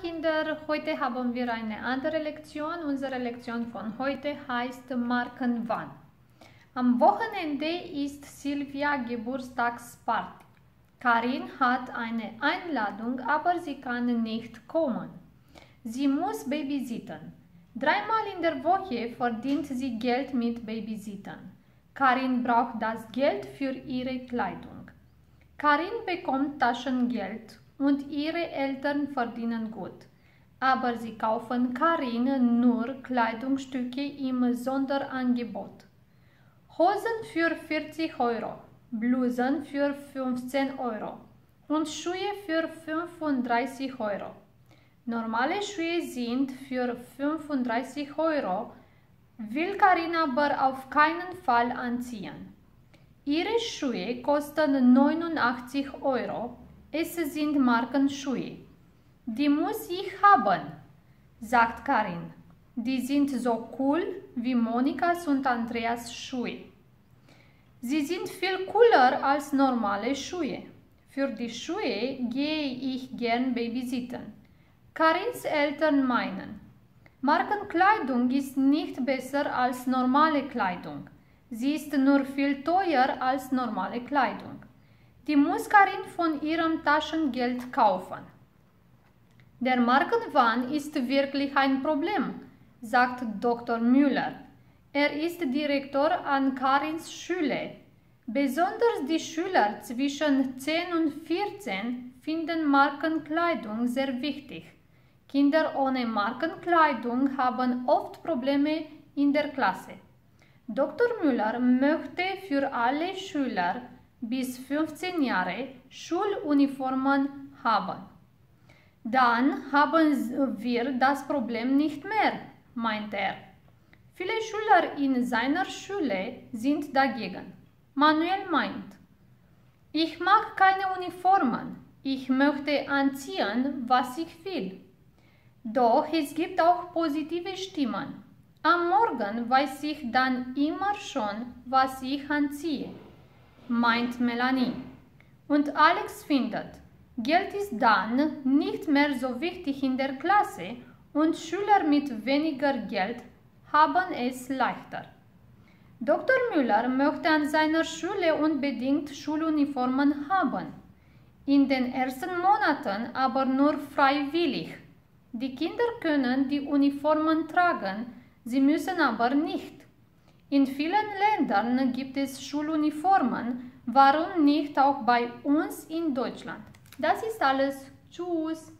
Kinder, heute haben wir eine andere Lektion. Unsere Lektion von heute heißt Markenwann. Am Wochenende ist Silvia Geburtstagsparty. Karin hat eine Einladung, aber sie kann nicht kommen. Sie muss babysitten. Dreimal in der Woche verdient sie Geld mit Babysittern. Karin braucht das Geld für ihre Kleidung. Karin bekommt Taschengeld und ihre Eltern verdienen gut. Aber sie kaufen Karin nur Kleidungsstücke im Sonderangebot. Hosen für 40 Euro, Blusen für 15 Euro und Schuhe für 35 Euro. Normale Schuhe sind für 35 Euro, will Karin aber auf keinen Fall anziehen. Ihre Schuhe kosten 89 Euro es sind Markenschuhe. Die muss ich haben, sagt Karin. Die sind so cool wie Monikas und Andreas Schuhe. Sie sind viel cooler als normale Schuhe. Für die Schuhe gehe ich gern babysitten. Karins Eltern meinen, Markenkleidung ist nicht besser als normale Kleidung. Sie ist nur viel teuer als normale Kleidung. Die muss Karin von ihrem Taschengeld kaufen. Der Markenwahn ist wirklich ein Problem, sagt Dr. Müller. Er ist Direktor an Karins Schule. Besonders die Schüler zwischen 10 und 14 finden Markenkleidung sehr wichtig. Kinder ohne Markenkleidung haben oft Probleme in der Klasse. Dr. Müller möchte für alle Schüler bis 15 Jahre Schuluniformen haben. Dann haben wir das Problem nicht mehr, meint er. Viele Schüler in seiner Schule sind dagegen. Manuel meint, ich mag keine Uniformen, ich möchte anziehen, was ich will. Doch es gibt auch positive Stimmen. Am Morgen weiß ich dann immer schon, was ich anziehe meint Melanie. Und Alex findet, Geld ist dann nicht mehr so wichtig in der Klasse und Schüler mit weniger Geld haben es leichter. Dr. Müller möchte an seiner Schule unbedingt Schuluniformen haben. In den ersten Monaten aber nur freiwillig. Die Kinder können die Uniformen tragen, sie müssen aber nicht. In vielen Ländern gibt es Schuluniformen, warum nicht auch bei uns in Deutschland? Das ist alles. Tschüss!